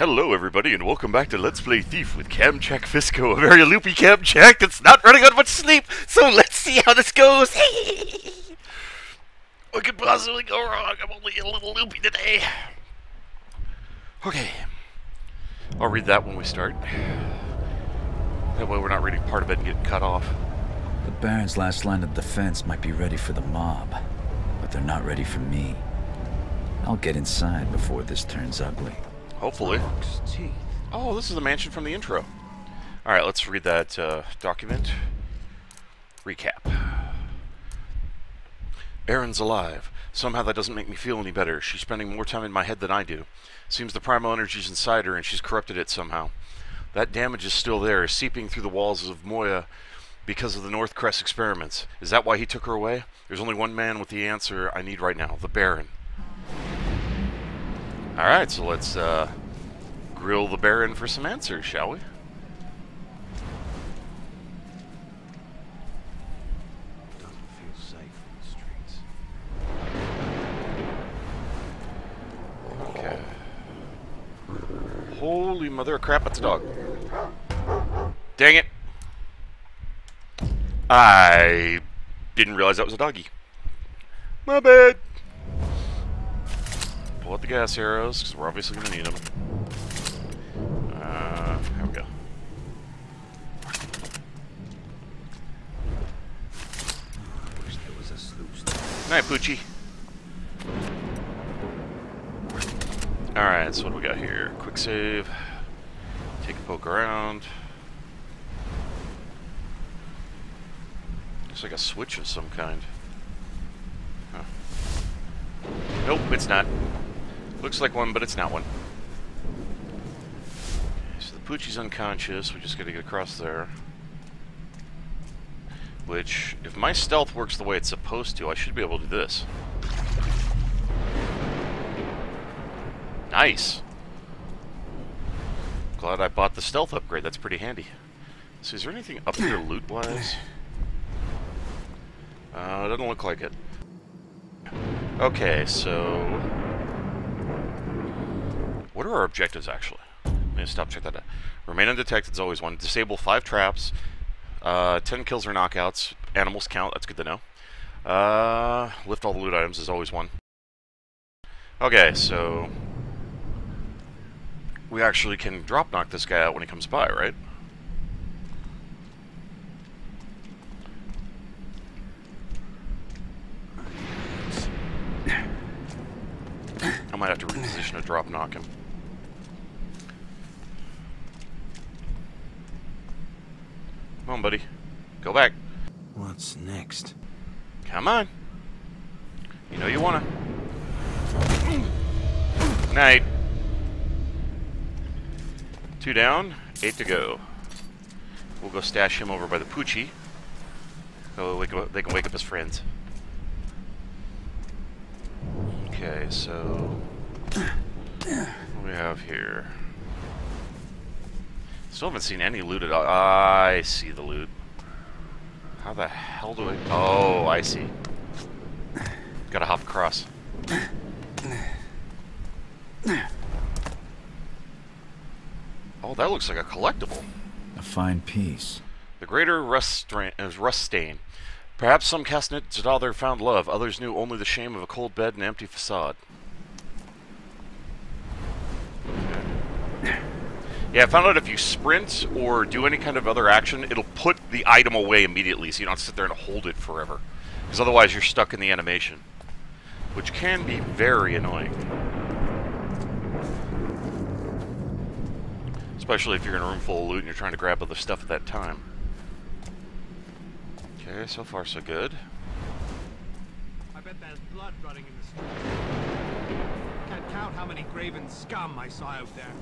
Hello, everybody, and welcome back to Let's Play Thief with Kamchak Fisko, a very loopy Kamchak that's not running on much sleep. So let's see how this goes. what could possibly go wrong? I'm only a little loopy today. Okay, I'll read that when we start. That way, we're not reading part of it and getting cut off. The Baron's last line of defense might be ready for the mob, but they're not ready for me. I'll get inside before this turns ugly. Hopefully. Oh, this is the mansion from the intro. Alright, let's read that uh, document. Recap. Erin's alive. Somehow that doesn't make me feel any better. She's spending more time in my head than I do. Seems the primal energy's inside her and she's corrupted it somehow. That damage is still there, seeping through the walls of Moira because of the Northcrest experiments. Is that why he took her away? There's only one man with the answer I need right now, the Baron. Alright, so let's uh, grill the Baron for some answers, shall we? Doesn't feel safe on the streets. Okay. Holy mother of crap, that's a dog. Dang it. I didn't realize that was a doggy. My bad. Pull out the gas arrows, because we're obviously going to need them. Uh, here we go. Wish was a sluice. Night, Poochie. Alright, so what do we got here? Quick save. Take a poke around. Looks like a switch of some kind. Huh. Nope, it's not. Looks like one, but it's not one. So the Poochie's unconscious. We just gotta get across there. Which, if my stealth works the way it's supposed to, I should be able to do this. Nice! Glad I bought the stealth upgrade, that's pretty handy. So is there anything up here loot-wise? Uh, doesn't look like it. Okay, so... What are our objectives, actually? Let me stop check that out. Remain undetected is always one. Disable five traps. Uh, 10 kills or knockouts. Animals count, that's good to know. Uh, lift all the loot items is always one. Okay, so... We actually can drop knock this guy out when he comes by, right? I might have to reposition a drop knock him. Come on, buddy. Go back. What's next? Come on. You know you wanna. Night. Two down, eight to go. We'll go stash him over by the Poochie. So they can wake up his friends. Okay, so what do we have here? Still haven't seen any loot at all. I see the loot. How the hell do I... Oh, I see. Gotta hop across. Oh, that looks like a collectible. A fine piece. The greater rust, stain, uh, rust stain. Perhaps some Castnets father found love, others knew only the shame of a cold bed and empty facade. Yeah, I found out if you sprint or do any kind of other action, it'll put the item away immediately, so you don't sit there and hold it forever. Because otherwise you're stuck in the animation. Which can be very annoying. Especially if you're in a room full of loot and you're trying to grab other stuff at that time. Okay, so far so good. I bet there's blood running in the street. Can't count how many graven scum I saw out there.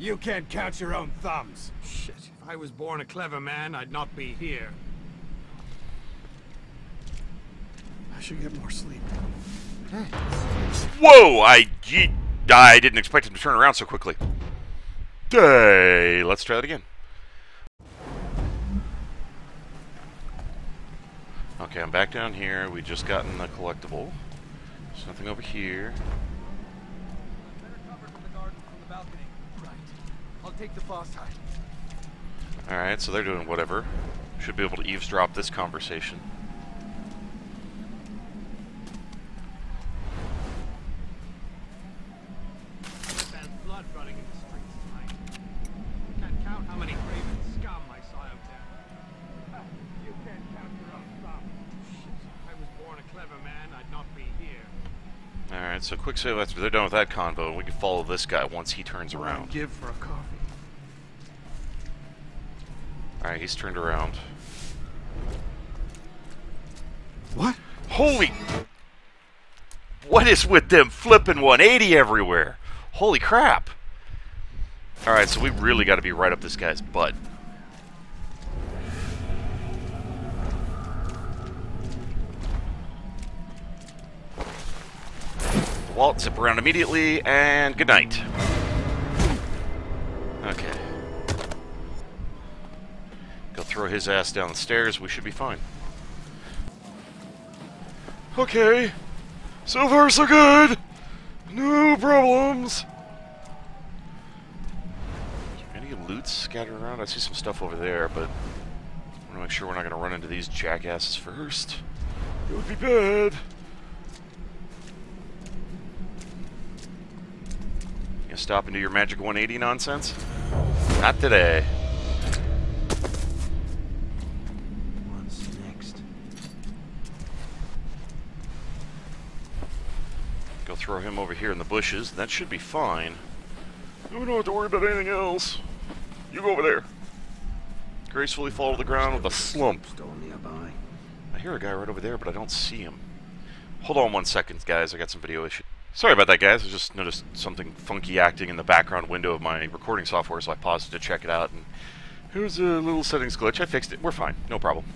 Ha! You can't count your own thumbs. Shit, if I was born a clever man, I'd not be here. I should get more sleep. Whoa! I, I didn't expect him to turn around so quickly. Hey, let's try that again. Okay, I'm back down here. We just gotten the collectible. There's nothing over here. Better cover from the garden from the balcony. Take the fast hide. Alright, so they're doing whatever. Should be able to eavesdrop this conversation. There's blood running in the streets tonight. Can't count how many graven scum I saw out. You can't count your own thumb. I was born a clever man, I'd not be here. Alright, so quick save after they're done with that convo, we can follow this guy once he turns What would I around. give for a coffee. Alright, he's turned around. What? Holy... What is with them flipping 180 everywhere? Holy crap! Alright, so we really got to be right up this guy's butt. Walt, zip around immediately, and good night. Throw his ass down the stairs, we should be fine. Okay. So far, so good. No problems. Any loot scattered around? I see some stuff over there, but I want to make sure we're not going to run into these jackasses first. It would be bad. You gonna stop and do your magic 180 nonsense? Not today. What's next? Go throw him over here in the bushes. That should be fine. We don't have to worry about anything else. You go over there. Gracefully fall to the ground with a slump. Store nearby. I hear a guy right over there, but I don't see him. Hold on one second, guys. I got some video issue. Sorry about that, guys. I just noticed something funky acting in the background window of my recording software, so I paused to check it out. And here's a little settings glitch. I fixed it. We're fine. No problem.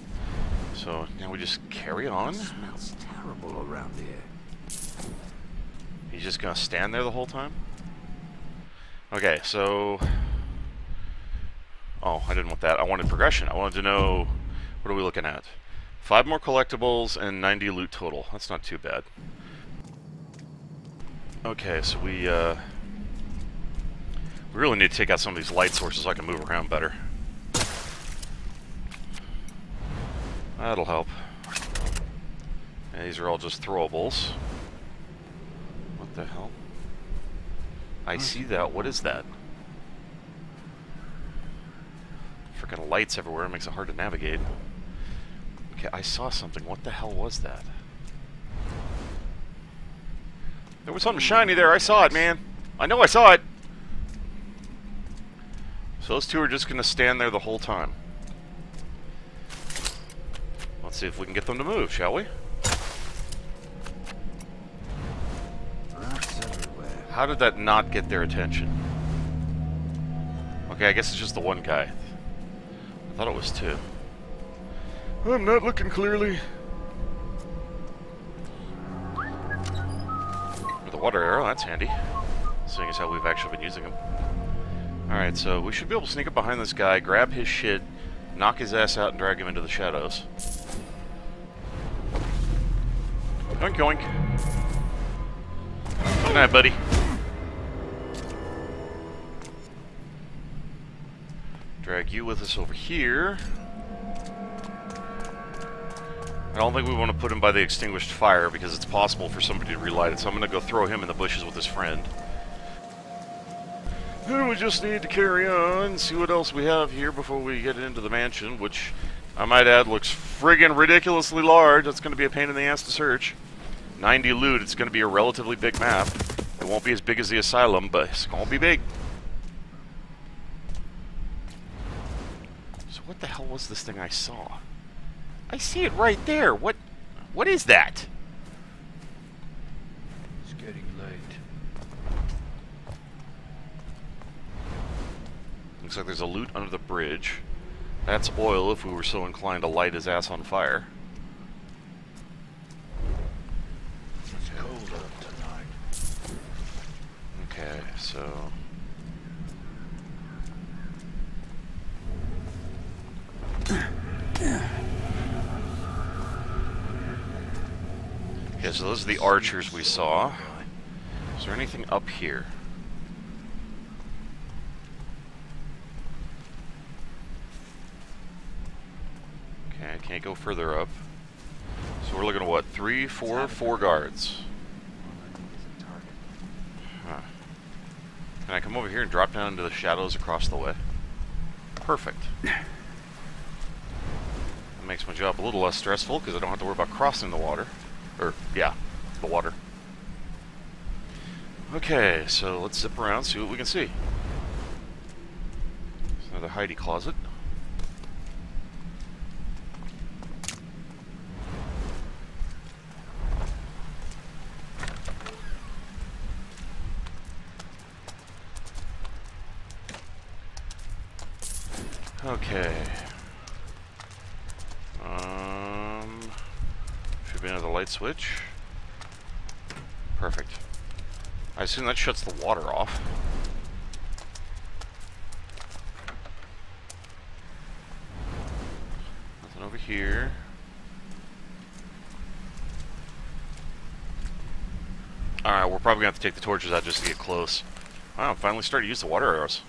So now we just carry on. Smells terrible around here. He's just gonna stand there the whole time? Okay, so... Oh, I didn't want that. I wanted progression. I wanted to know... What are we looking at? Five more collectibles and 90 loot total. That's not too bad. Okay, so we, uh... We really need to take out some of these light sources so I can move around better. That'll help. And these are all just throwables. What the hell? I hmm. see that. What is that? Freaking lights everywhere. It makes it hard to navigate. Okay, I saw something. What the hell was that? There was something shiny there. I saw it, man. I know I saw it. So those two are just going to stand there the whole time. Let's see if we can get them to move, shall we? How did that not get their attention? Okay, I guess it's just the one guy. I thought it was two. I'm not looking clearly. With a water arrow, that's handy. Seeing as how we've actually been using them. Alright, so we should be able to sneak up behind this guy, grab his shit, knock his ass out, and drag him into the shadows. Yoink yoink. Good night, buddy. You with us over here. I don't think we want to put him by the extinguished fire because it's possible for somebody to relight it, so I'm going to go throw him in the bushes with his friend. Then we just need to carry on, see what else we have here before we get into the mansion, which I might add looks friggin' ridiculously large. That's going to be a pain in the ass to search. 90 loot, it's going to be a relatively big map. It won't be as big as the asylum, but it's going to be big. So what the hell was this thing I saw? I see it right there. What what is that? It's getting late. Looks like there's a loot under the bridge. That's oil if we were so inclined to light his ass on fire. It's colder tonight. Okay, so so those are the archers we saw. Is there anything up here? Okay, I can't go further up. So we're looking at what, three, four, four guards. Huh. Can I come over here and drop down into the shadows across the way? Perfect. That makes my job a little less stressful because I don't have to worry about crossing the water. Or, yeah, the water. Okay, so let's zip around, see what we can see. There's another Heidi closet. Okay. Um, should be another light switch. Perfect. I that shuts the water off. Nothing over here. Alright, we're probably gonna have to take the torches out just to get close. Wow, I'm finally starting to use the water arrows.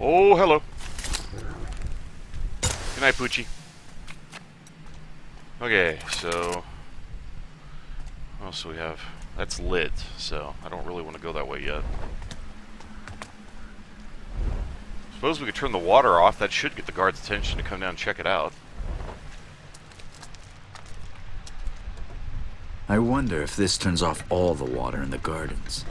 Oh, hello. Good night, Poochie. Okay, so... What else do we have? That's lit, so I don't really want to go that way yet. Suppose we could turn the water off. That should get the guard's attention to come down and check it out. I wonder if this turns off all the water in the gardens.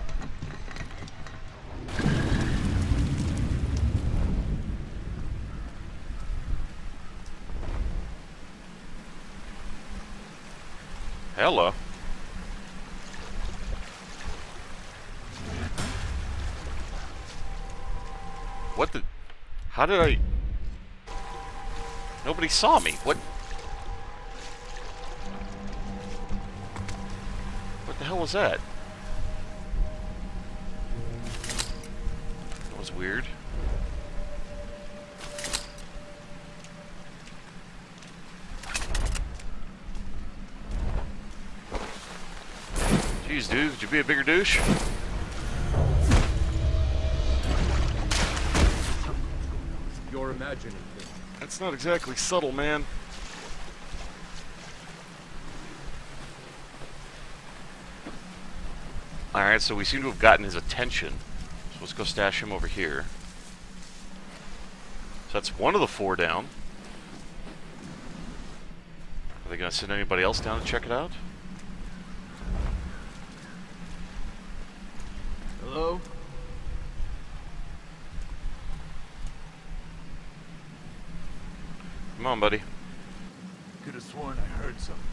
Hello. What the... How did I... Nobody saw me. What... What the hell was that? That was weird. Jeez, dude, could you be a bigger douche? You're imagining things. That's not exactly subtle, man. Alright, so we seem to have gotten his attention. So let's go stash him over here. So that's one of the four down. Are they going to send anybody else down to check it out? Hello? Come on, buddy. Could have sworn I heard something.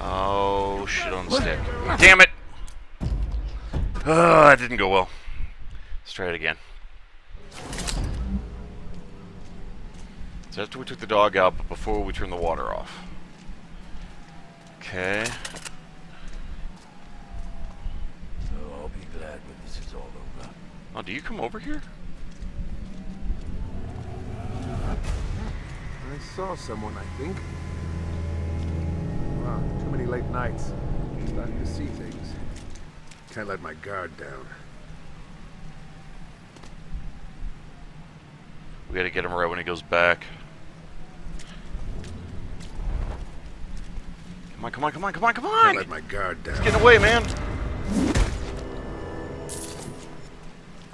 Oh, shit on the stick. Damn it! Oh, that didn't go well. Let's try it again. So after we took the dog out, but before we turned the water off. Okay. So I'll be glad when this is all over. Oh, do you come over here? I saw someone, I think. Wow, too many late nights. Starting to see things. Can't let my guard down. We gotta get him right when he goes back. Come on, come on, come on, come on, come on! let my guard down. Getting away, man!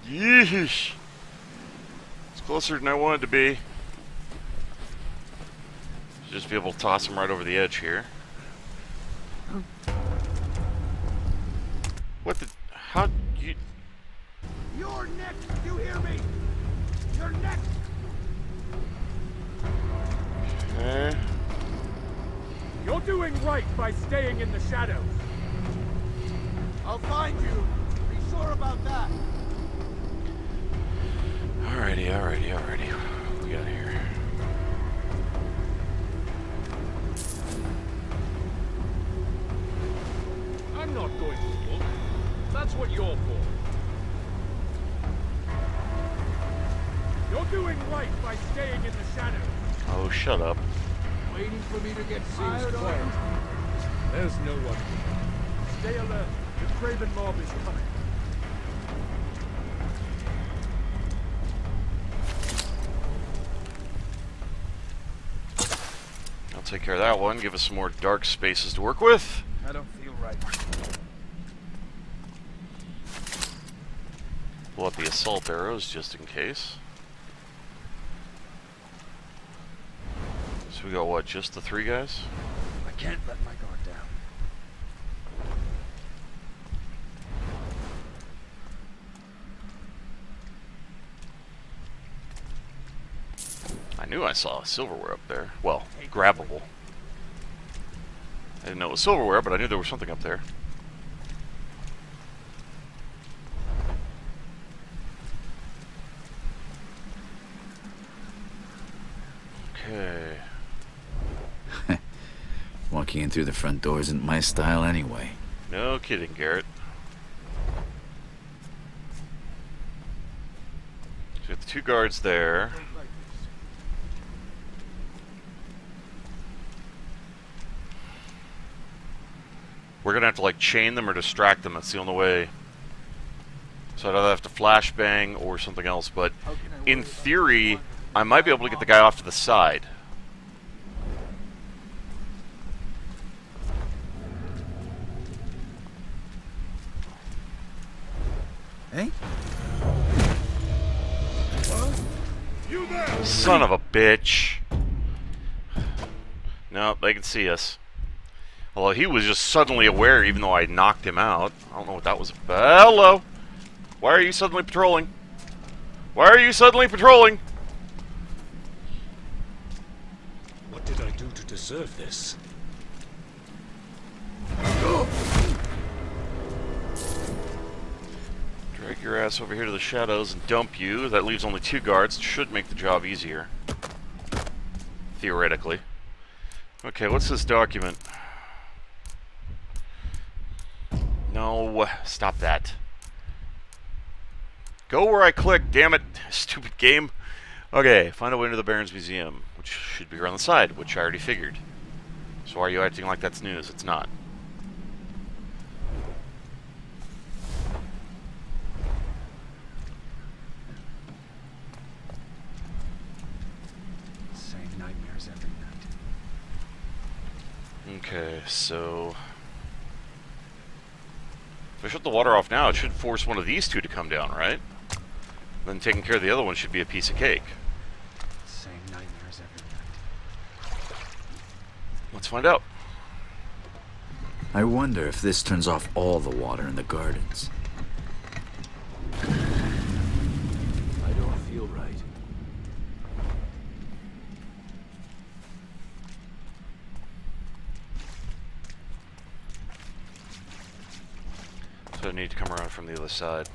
Yeesh! It's closer than I wanted to be. Just be able to toss him right over the edge here. What the? How you? You're next! You hear me? You're next! Eh? You're doing right by staying in the shadows. I'll find you. Be sure about that. Alrighty, alrighty, alrighty. What we got here? I'm not going to look. That's what you're for. You're doing right by staying in the shadows. Oh, shut up. Waiting for me to get Seems fired quiet. There's no one. Stay alert. The Graven mob is coming. I'll take care of that one. Give us some more dark spaces to work with. I don't feel right. Pull out the assault arrows just in case. So we got what? Just the three guys? I can't let my guard down. I knew I saw silverware up there. Well, grabbable. I didn't know it was silverware, but I knew there was something up there. Okay. Walking in through the front door isn't my style anyway. No kidding, Garrett. So we have the two guards there. We're gonna have to like chain them or distract them. That's the only way. So I'd either have to flashbang or something else. But in theory, I might be able to get the guy off to the side. Bitch. No, they can see us. Although he was just suddenly aware, even though I knocked him out. I don't know what that was about. Hello! Why are you suddenly patrolling? Why are you suddenly patrolling? What did I do to deserve this? Your ass over here to the shadows and dump you. That leaves only two guards. It should make the job easier. Theoretically. Okay, what's this document? No, stop that. Go where I click, damn it, stupid game. Okay, find a way into the Barons Museum, which should be around the side, which I already figured. So why are you acting like that's news? It's not. Same nightmares every night. Okay, so... If I shut the water off now, it should force one of these two to come down, right? Then taking care of the other one should be a piece of cake. Same nightmares every night. Let's find out. I wonder if this turns off all the water in the gardens. I don't feel right. So I need to come around from the other side.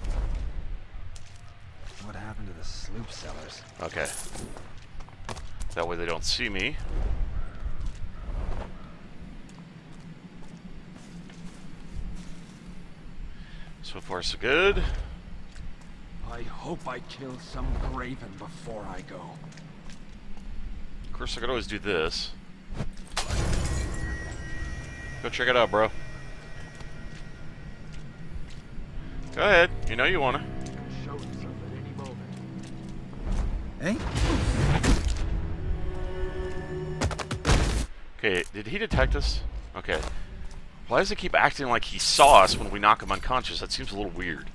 What happened to the sloop sellers? Okay. That way they don't see me. So far, so good. I hope I kill some Graven before I go. Of course, I could always do this. Go check it out, bro. Go ahead. You know you wanna. Show himself at any moment. Hey? Okay, did he detect us? Okay. Why does he keep acting like he saw us when we knock him unconscious? That seems a little weird.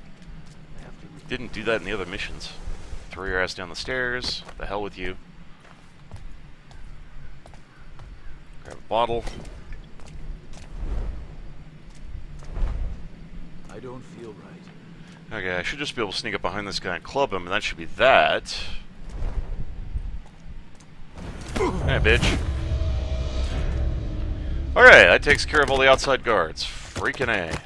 Didn't do that in the other missions. Throw your ass down the stairs. The hell with you. Grab a bottle. I don't feel right. Okay, I should just be able to sneak up behind this guy and club him, and that should be that. Hey, bitch. Alright, that takes care of all the outside guards. Freaking A.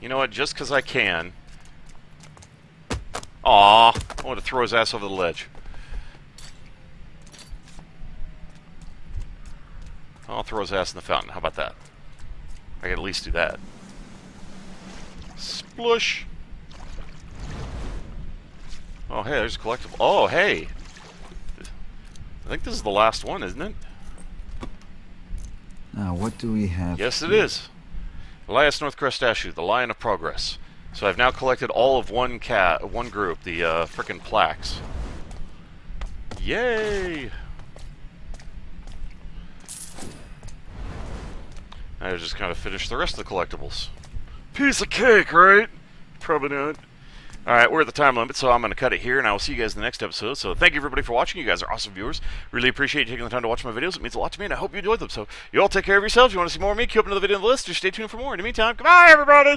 You know what, just because I can... Aw, I want to throw his ass over the ledge. I'll throw his ass in the fountain. How about that? I can at least do that. Splush! Oh, hey, there's a collectible. Oh, hey! I think this is the last one, isn't it? Now, what do we have? Yes, it here? is. Elias Northcrest statue, the Lion of Progress. So I've now collected all of one cat, one group, the uh, frickin' plaques. Yay! I just kind of finished the rest of the collectibles. Piece of cake, right? Probably not. Alright, we're at the time limit, so I'm going to cut it here, and I will see you guys in the next episode. So thank you, everybody, for watching. You guys are awesome viewers. Really appreciate you taking the time to watch my videos. It means a lot to me, and I hope you enjoyed them. So you all take care of yourselves. If you want to see more of me, keep up another video on the list. Just stay tuned for more. In the meantime, goodbye, everybody!